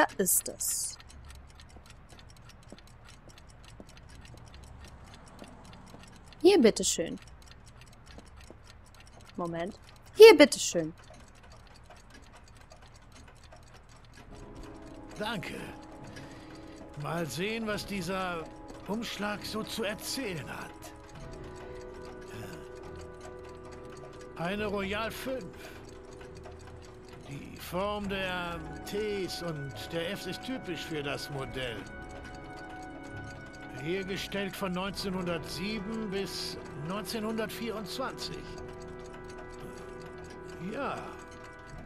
Da ist es. Hier, bitteschön. Moment. Hier, bitteschön. Danke. Mal sehen, was dieser Umschlag so zu erzählen hat. Eine Royal 5. Die Form der Ts und der Fs ist typisch für das Modell. Hergestellt von 1907 bis 1924. Ja,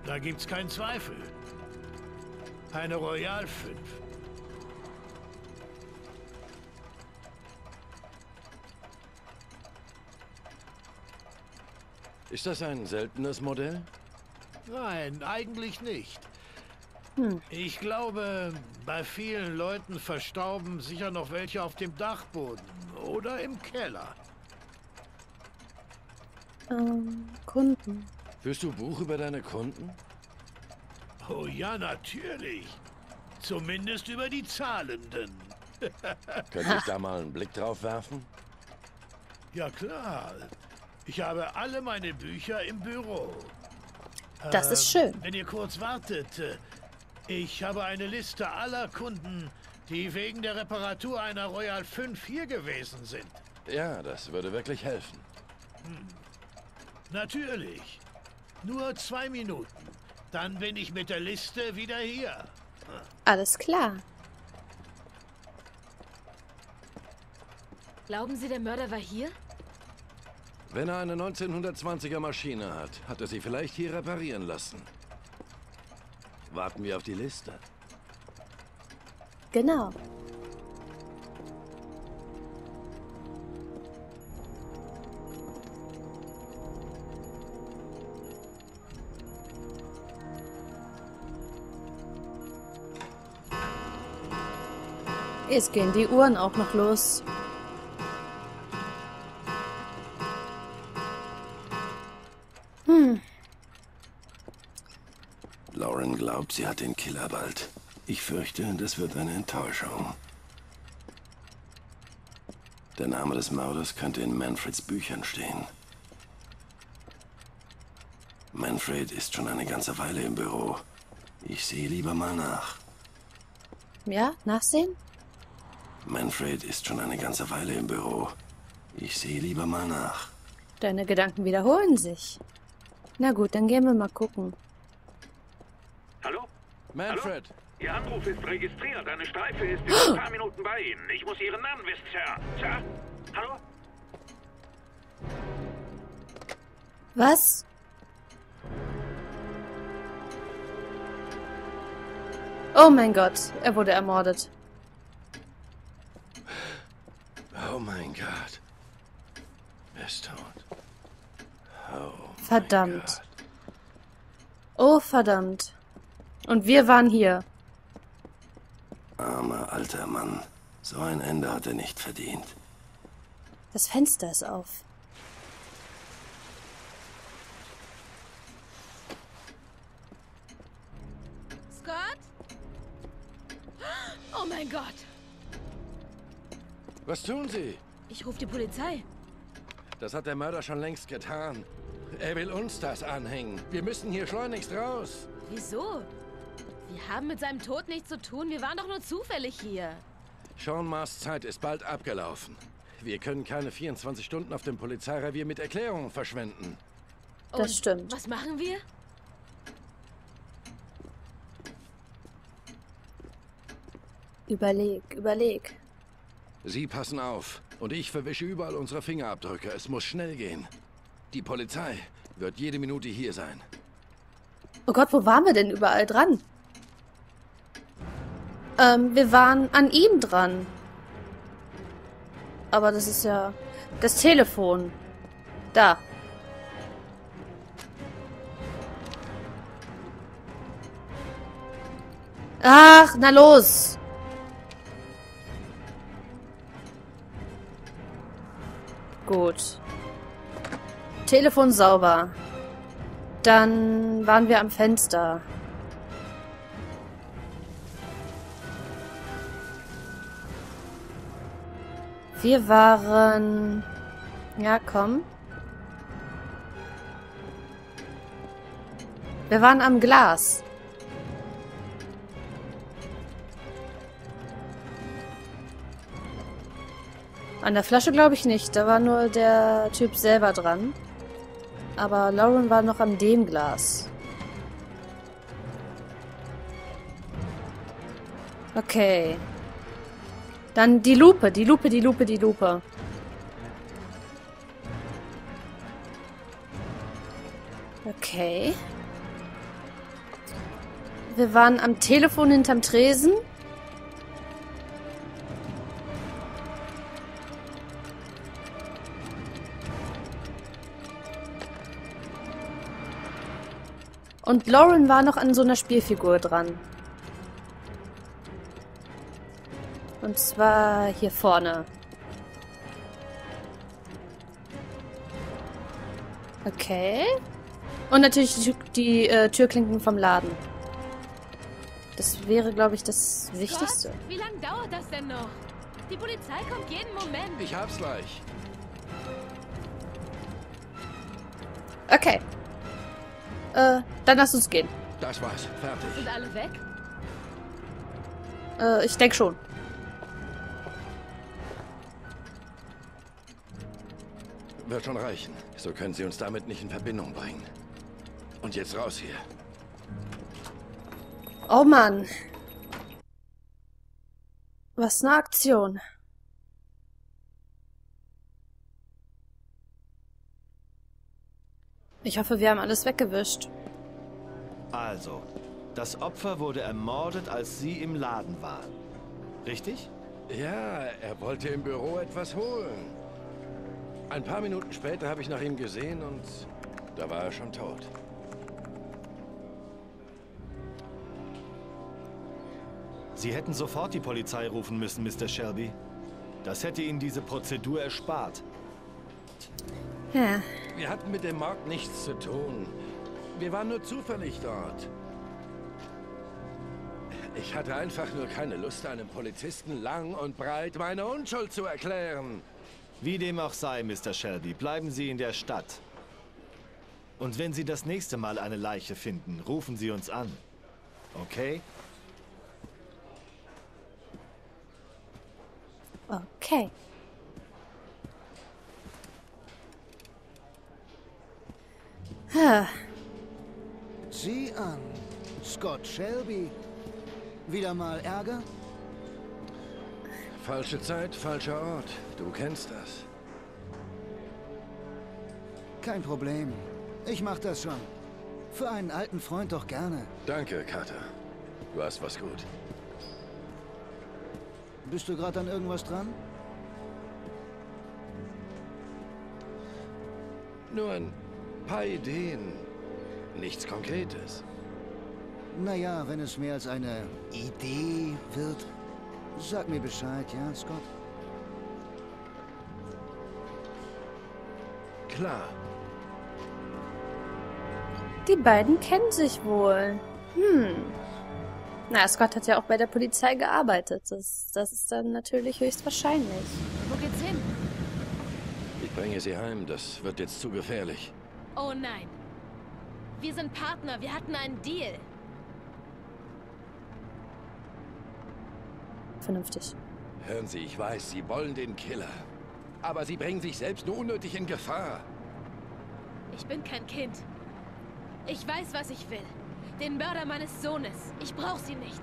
da gibt's keinen Zweifel. Eine Royal 5. Ist das ein seltenes Modell? Nein, eigentlich nicht. Hm. Ich glaube, bei vielen Leuten verstauben sicher noch welche auf dem Dachboden oder im Keller. Ähm, Kunden. Führst du Buch über deine Kunden? Oh ja, natürlich. Zumindest über die Zahlenden. Könnte ich da mal einen Blick drauf werfen? Ja klar. Ich habe alle meine Bücher im Büro. Das ist Ähm, schön. Wenn ihr kurz wartet, äh, ich habe eine Liste aller Kunden, die wegen der Reparatur einer Royal 5 hier gewesen sind. Ja, das würde wirklich helfen. Natürlich. Nur zwei Minuten. Dann bin ich mit der Liste wieder hier. Alles klar. Glauben Sie, der Mörder war hier? Wenn er eine 1920er Maschine hat, hat er sie vielleicht hier reparieren lassen. Warten wir auf die Liste. Genau. Jetzt gehen die Uhren auch noch los. Sie hat den Killer bald. Ich fürchte, das wird eine Enttäuschung. Der Name des Mörders könnte in Manfreds Büchern stehen. Manfred ist schon eine ganze Weile im Büro. Ich sehe lieber mal nach. Ja, nachsehen? Manfred ist schon eine ganze Weile im Büro. Ich sehe lieber mal nach. Deine Gedanken wiederholen sich. Na gut, dann gehen wir mal gucken. Hallo? Manfred! Ihr Anruf ist registriert. Eine Streife ist in ein paar Minuten bei Ihnen. Ich muss Ihren Namen wissen, Sir. Sir? Hallo? Was? Oh mein Gott, er wurde ermordet. Oh mein Gott. Er ist tot. Oh mein Verdammt. Gott. Oh verdammt. Und wir waren hier. Armer alter Mann. So ein Ende hat er nicht verdient. Das Fenster ist auf. Scott? Oh mein Gott! Was tun Sie? Ich rufe die Polizei. Das hat der Mörder schon längst getan. Er will uns das anhängen. Wir müssen hier schleunigst raus. Wieso? Wir haben mit seinem Tod nichts zu tun. Wir waren doch nur zufällig hier. Sean Mars Zeit ist bald abgelaufen. Wir können keine 24 Stunden auf dem Polizeirevier mit Erklärungen verschwenden. Das Und stimmt. Was machen wir? Überleg, überleg. Sie passen auf. Und ich verwische überall unsere Fingerabdrücke. Es muss schnell gehen. Die Polizei wird jede Minute hier sein. Oh Gott, wo waren wir denn überall dran? Ähm, wir waren an ihm dran. Aber das ist ja das Telefon. Da. Ach, na los. Gut. Telefon sauber. Dann waren wir am Fenster. Wir waren... Ja, komm. Wir waren am Glas. An der Flasche glaube ich nicht. Da war nur der Typ selber dran. Aber Lauren war noch an dem Glas. Okay. Dann die Lupe, die Lupe, die Lupe, die Lupe. Okay. Wir waren am Telefon hinterm Tresen. Und Lauren war noch an so einer Spielfigur dran. Und zwar hier vorne. Okay. Und natürlich die, die äh, Türklinken vom Laden. Das wäre, glaube ich, das Wichtigste. Gott, wie lange dauert das denn noch? Die Polizei kommt jeden Moment. Ich hab's gleich. Okay. Äh, dann lass uns gehen. Das war's. Fertig. Sind alle weg? Äh, ich denke schon. Wird schon reichen. So können Sie uns damit nicht in Verbindung bringen. Und jetzt raus hier. Oh Mann. Was eine Aktion. Ich hoffe, wir haben alles weggewischt. Also, das Opfer wurde ermordet, als Sie im Laden waren. Richtig? Ja, er wollte im Büro etwas holen. Ein paar Minuten später habe ich nach ihm gesehen und da war er schon tot. Sie hätten sofort die Polizei rufen müssen, Mr. Shelby. Das hätte Ihnen diese Prozedur erspart. Ja. Wir hatten mit dem Mord nichts zu tun. Wir waren nur zufällig dort. Ich hatte einfach nur keine Lust, einem Polizisten lang und breit meine Unschuld zu erklären. Wie dem auch sei, Mr. Shelby, bleiben Sie in der Stadt. Und wenn Sie das nächste Mal eine Leiche finden, rufen Sie uns an. Okay? Okay. Sieh an. Scott Shelby. Wieder mal Ärger? Falsche Zeit, falscher Ort. Du kennst das. Kein Problem. Ich mach das schon. Für einen alten Freund doch gerne. Danke, Carter. Du hast was gut. Bist du gerade an irgendwas dran? Nur ein paar Ideen. Nichts Konkretes. Naja, wenn es mehr als eine Idee wird, sag mir Bescheid, ja, Scott? Klar. die beiden kennen sich wohl. Hm. Na, Scott hat ja auch bei der Polizei gearbeitet. Das, das ist dann natürlich höchstwahrscheinlich. Wo geht's hin? Ich bringe sie heim. Das wird jetzt zu gefährlich. Oh nein. Wir sind Partner. Wir hatten einen Deal. Vernünftig. Hören Sie, ich weiß, Sie wollen den Killer. Aber Sie bringen sich selbst nur unnötig in Gefahr. Ich bin kein Kind. Ich weiß, was ich will. Den Mörder meines Sohnes. Ich brauche sie nicht.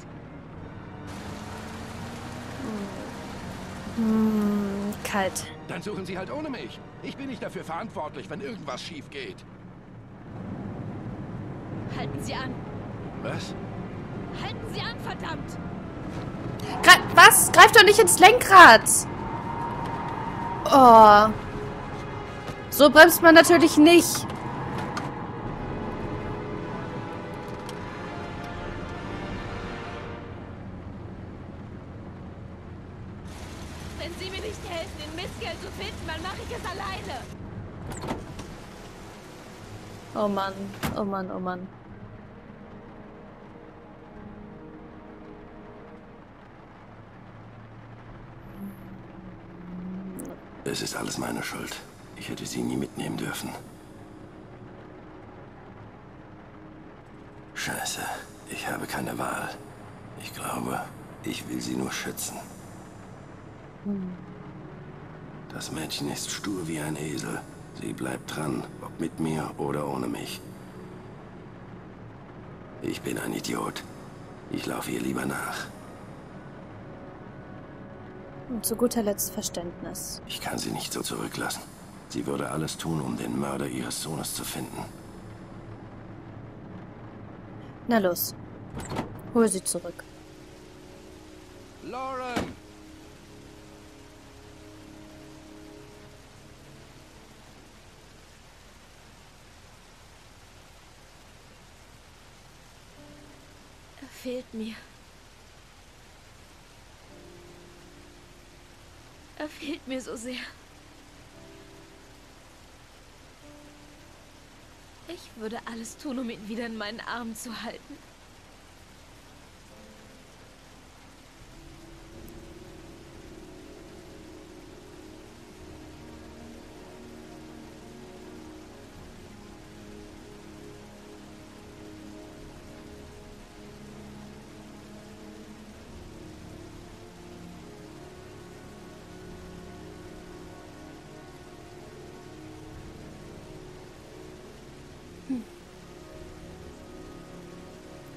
Hm, kalt. Dann suchen Sie halt ohne mich. Ich bin nicht dafür verantwortlich, wenn irgendwas schief geht. Halten Sie an. Was? Halten Sie an, verdammt! Gre was? Greif doch nicht ins Lenkrad! Oh. So bremst man natürlich nicht. Wenn Sie mir nicht helfen, den Mistkerl zu finden, dann mache ich es alleine. Oh Mann, oh Mann, oh Mann. Es ist alles meine Schuld. Ich hätte sie nie mitnehmen dürfen. Scheiße, ich habe keine Wahl. Ich glaube, ich will sie nur schützen. Das Mädchen ist stur wie ein Esel. Sie bleibt dran, ob mit mir oder ohne mich. Ich bin ein Idiot. Ich laufe ihr lieber nach. Und zu guter Letzt Verständnis. Ich kann sie nicht so zurücklassen. Sie würde alles tun, um den Mörder ihres Sohnes zu finden. Na los. Hol sie zurück. Lauren! Er fehlt mir. Er fehlt mir so sehr. Ich würde alles tun, um ihn wieder in meinen Armen zu halten.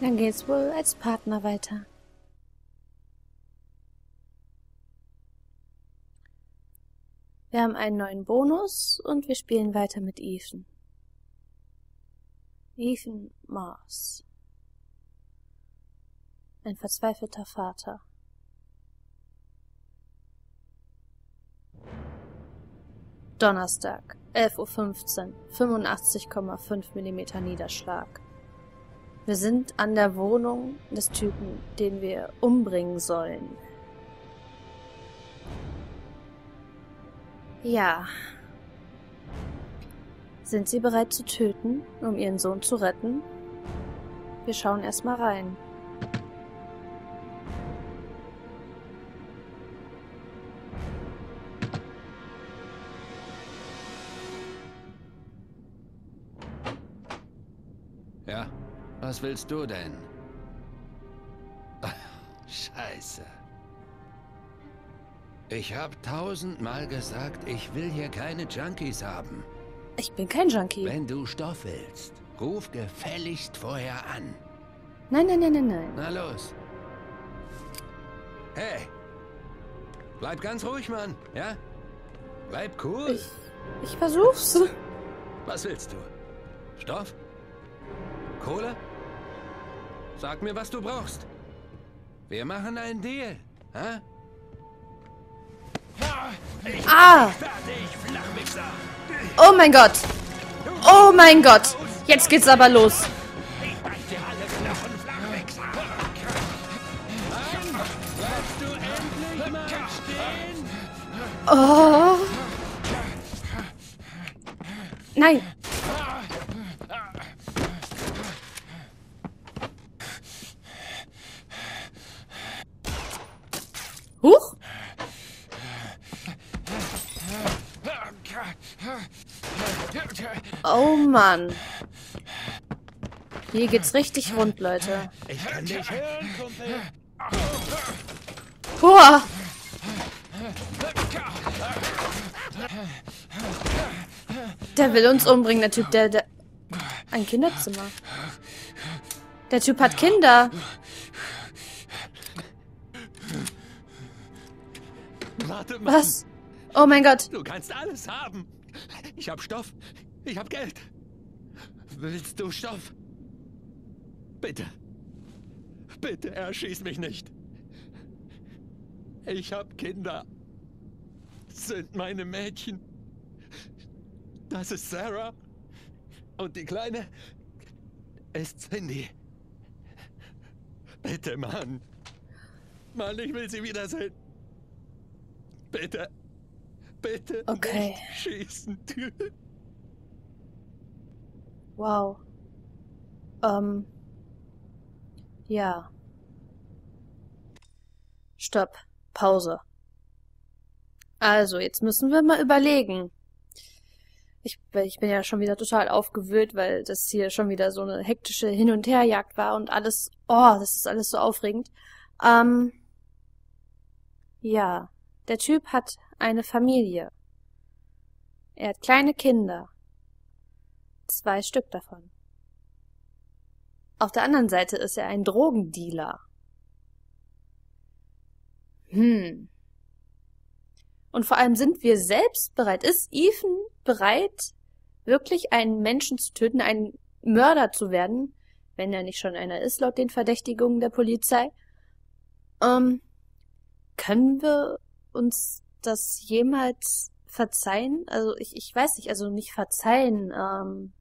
Dann geht's wohl als Partner weiter. Wir haben einen neuen Bonus und wir spielen weiter mit Ethan. Ethan Mars. Ein verzweifelter Vater. Donnerstag, 11.15 Uhr, 85,5 mm Niederschlag. Wir sind an der Wohnung des Typen, den wir umbringen sollen. Ja. Sind Sie bereit zu töten, um Ihren Sohn zu retten? Wir schauen erstmal rein. Ja, was willst du denn? Ach, Scheiße. Ich hab tausendmal gesagt, ich will hier keine Junkies haben. Ich bin kein Junkie. Wenn du Stoff willst, ruf gefälligst vorher an. Nein, nein, nein, nein, nein. Na los. Hey. Bleib ganz ruhig, Mann. Ja? Bleib cool. Ich, ich versuch's. Was willst du? Stoff? Kohle? Sag mir, was du brauchst. Wir machen einen Deal. Hä? Ah! Oh mein Gott! Oh mein Gott! Jetzt geht's aber los. Oh. Nein. Huch. Oh Mann. Hier geht's richtig rund, Leute. Ich kann dich hören, Kumpel. Boah. Der will uns umbringen, der Typ, der, der... Ein Kinderzimmer. Der Typ hat Kinder. Warte mal. Was? Oh mein Gott. Du kannst alles haben. Ich hab Stoff. Ich hab Geld. Willst du Stoff? Bitte. Bitte erschieß mich nicht. Ich hab Kinder. Sind meine Mädchen. Das ist Sarah. Und die Kleine ist Cindy. Bitte, Mann. Mann, ich will sie wiedersehen. Bitte. Bitte Okay. schießen. Wow. Ähm. Ja. Stopp. Pause. Also, jetzt müssen wir mal überlegen. Ich, ich bin ja schon wieder total aufgewühlt, weil das hier schon wieder so eine hektische Hin- und Herjagd war und alles, oh, das ist alles so aufregend. Ähm, ja, der Typ hat eine Familie. Er hat kleine Kinder. Zwei Stück davon. Auf der anderen Seite ist er ein Drogendealer. Hm. Und vor allem sind wir selbst bereit. Ist Ethan bereit, wirklich einen Menschen zu töten, ein Mörder zu werden, wenn er nicht schon einer ist, laut den Verdächtigungen der Polizei? Ähm, können wir uns das jemals verzeihen? Also ich, ich weiß nicht, also nicht verzeihen. Ähm,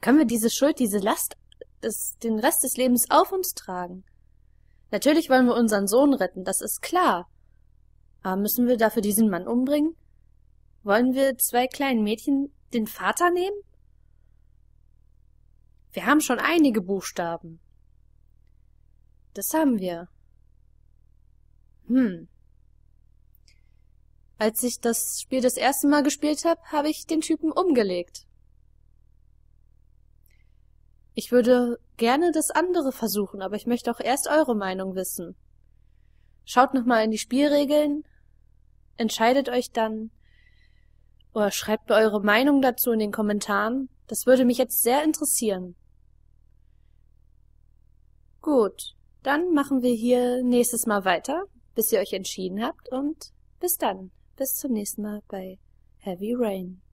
können wir diese Schuld, diese Last des, den Rest des Lebens auf uns tragen? Natürlich wollen wir unseren Sohn retten, das ist klar. Aber müssen wir dafür diesen Mann umbringen? Wollen wir zwei kleinen Mädchen den Vater nehmen? Wir haben schon einige Buchstaben. Das haben wir. Hm. Als ich das Spiel das erste Mal gespielt habe, habe ich den Typen umgelegt. Ich würde gerne das andere versuchen, aber ich möchte auch erst eure Meinung wissen. Schaut nochmal in die Spielregeln, entscheidet euch dann oder schreibt mir eure Meinung dazu in den Kommentaren. Das würde mich jetzt sehr interessieren. Gut, dann machen wir hier nächstes Mal weiter, bis ihr euch entschieden habt und bis dann. Bis zum nächsten Mal bei Heavy Rain.